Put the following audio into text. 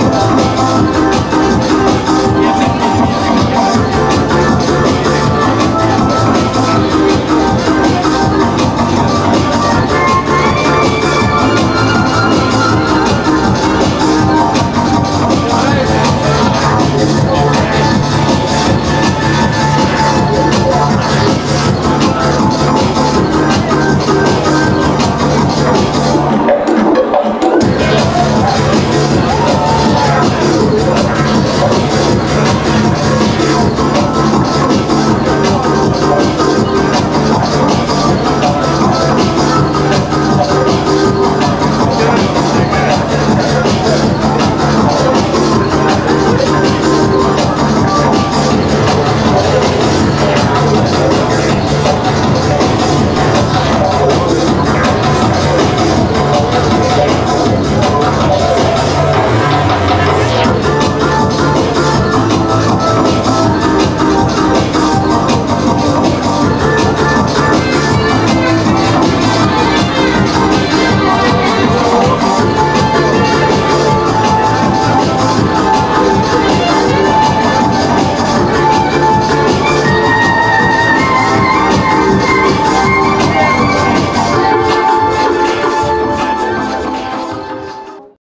감사합니다.